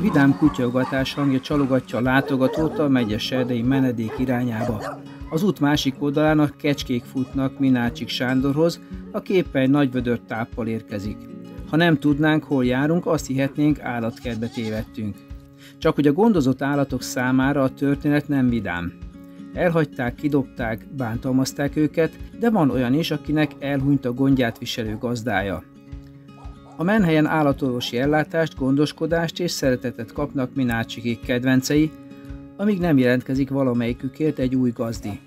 Vidám kutyaugatás hangja csalogatja a látogatót a megyes erdei menedék irányába. Az út másik oldalán a kecskék futnak Minácsik Sándorhoz, aki éppen egy nagy vödör táppal érkezik. Ha nem tudnánk, hol járunk, azt hihetnénk, állatkertbe tévedtünk. Csak hogy a gondozott állatok számára a történet nem vidám. Elhagyták, kidobták, bántalmazták őket, de van olyan is, akinek elhunyt a gondját viselő gazdája. A menhelyen állatorvosi ellátást, gondoskodást és szeretetet kapnak Minácsikék kedvencei, amíg nem jelentkezik valamelyikükért egy új gazdi.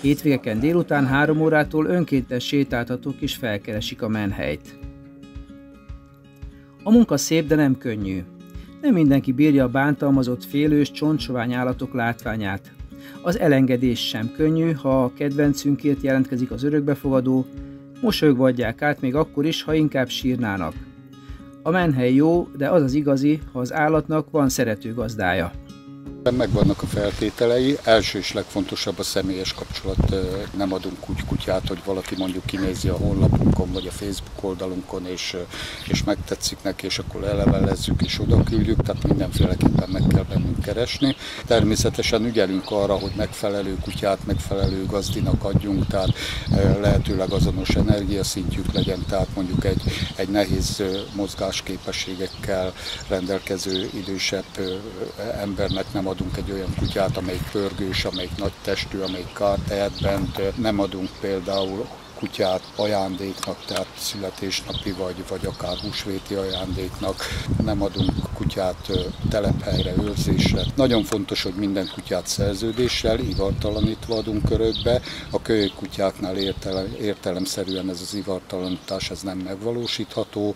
Hétvégeken délután három órától önkéntes sétáltatók is felkeresik a menhelyt. A munka szép, de nem könnyű. Nem mindenki bírja a bántalmazott félős, csontsovány állatok látványát. Az elengedés sem könnyű, ha a kedvencünkért jelentkezik az örökbefogadó, mosolyogva adják át még akkor is, ha inkább sírnának. A menhely jó, de az az igazi, ha az állatnak van szerető gazdája. Megvannak a feltételei. Első és legfontosabb a személyes kapcsolat. Nem adunk úgy kutyát, hogy valaki mondjuk kinézi a honlapunkon vagy a Facebook oldalunkon, és, és megtetszik neki, és akkor elevelezzük és oda küldjük, tehát mindenféleképpen meg kell bennünk keresni. Természetesen ügyelünk arra, hogy megfelelő kutyát megfelelő gazdinak adjunk, tehát lehetőleg azonos energiaszintjük legyen, tehát mondjuk egy, egy nehéz mozgásképességekkel rendelkező idősebb embernek nem adunk egy olyan kutyát, amelyik pörgős, amelyik nagy testű, amelyik kár tehet bent. Nem adunk például kutyát ajándéknak, tehát születésnapi vagy, vagy akár húsvéti ajándéknak. Nem adunk kutyát telephelyre, őrzésre. Nagyon fontos, hogy minden kutyát szerződéssel, ivartalanítva adunk körökbe. A kutyáknál értelem, értelemszerűen ez az ivartalanítás ez nem megvalósítható.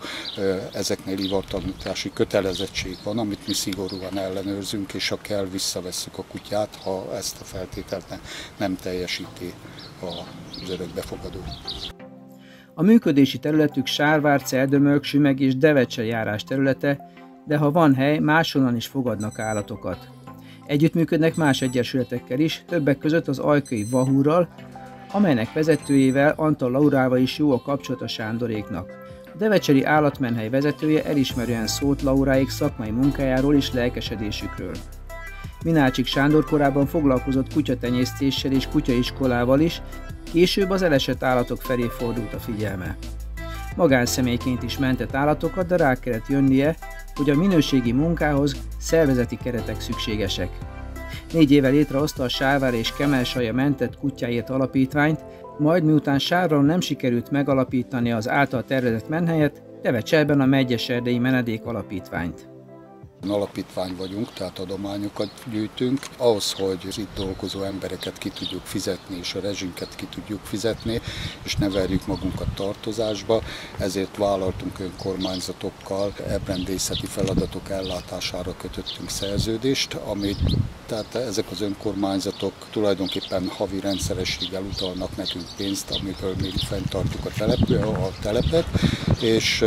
Ezeknél ivartalanítási kötelezettség van, amit mi szigorúan ellenőrzünk, és ha kell, visszavesszük a kutyát, ha ezt a feltételt nem teljesíti az örökbefogadó. A működési területük Sárvár, Celdömölk, Sümeg és Devecse járás területe, de ha van hely, máshonnan is fogadnak állatokat. Együttműködnek más egyesületekkel is, többek között az Ajkai Vahúrral, amelynek vezetőjével Antal Laurával is jó a kapcsolat a Sándoréknak. A Devecseri állatmenhely vezetője elismerően szólt Lauráik szakmai munkájáról és lelkesedésükről. Minácsik Sándor korábban foglalkozott kutyatenyésztéssel és kutyaiskolával is, később az elesett állatok felé fordult a figyelme. Magánszemélyként is mentett állatokat, de rá kellett jönnie, hogy a minőségi munkához szervezeti keretek szükségesek. Négy éve létrehozta a Sávár és Kemelsaja mentett kutyáért alapítványt, majd miután Sávron nem sikerült megalapítani az által tervezett menhelyet, Devecserben a Megyes Erdei Menedék Alapítványt. Alapítvány vagyunk, tehát adományokat gyűjtünk. Ahhoz, hogy az itt dolgozó embereket ki tudjuk fizetni, és a rezsinket ki tudjuk fizetni, és ne verjük magunkat tartozásba, ezért vállaltunk önkormányzatokkal ebrendészeti feladatok ellátására kötöttünk szerződést, amit tehát ezek az önkormányzatok tulajdonképpen havi rendszerességgel utalnak nekünk pénzt, amiből mi fenntartjuk a, telep, a telepet, és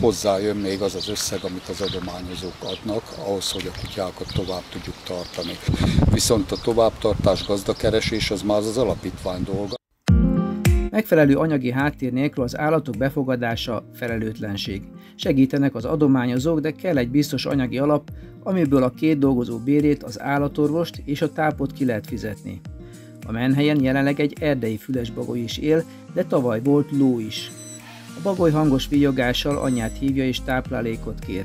hozzájön még az az összeg, amit az adományozók adnak, ahhoz, hogy a kutyákat tovább tudjuk tartani. Viszont a továbbtartás, gazdakeresés az már az alapítvány dolga. Megfelelő anyagi háttér nélkül az állatok befogadása felelőtlenség. Segítenek az adományozók, de kell egy biztos anyagi alap, amiből a két dolgozó bérét, az állatorvost és a tápot ki lehet fizetni. A menhelyen jelenleg egy erdei fülesbagoly is él, de tavaly volt ló is. A bagoly hangos vigyogással anyját hívja és táplálékot kér.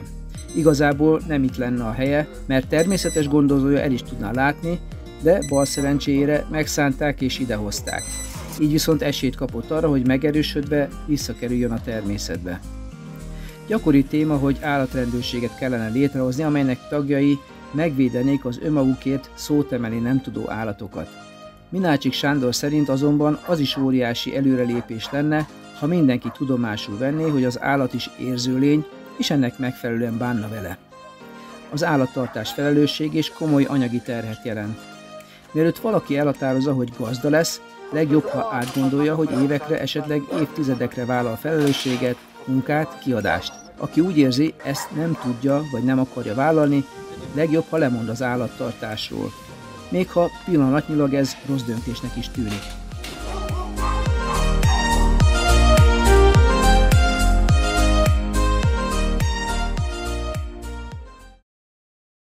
Igazából nem itt lenne a helye, mert természetes gondozója el is tudná látni, de bal szerencséjére megszánták és idehozták. Így viszont esélyt kapott arra, hogy megerősödve visszakerüljön a természetbe. Gyakori téma, hogy állatrendőrséget kellene létrehozni, amelynek tagjai megvédenék az önmagukért szót emelni nem tudó állatokat. Minácsik Sándor szerint azonban az is óriási előrelépés lenne, ha mindenki tudomásul venné, hogy az állat is érzőlény, és ennek megfelelően bánna vele. Az állattartás felelősség és komoly anyagi terhet jelent. Mielőtt valaki elhatározza, hogy gazda lesz, legjobb, ha átgondolja, hogy évekre, esetleg évtizedekre vállal felelősséget, munkát, kiadást. Aki úgy érzi, ezt nem tudja vagy nem akarja vállalni, legjobb, ha lemond az állattartásról. Még ha pillanatnyilag ez rossz döntésnek is tűnik.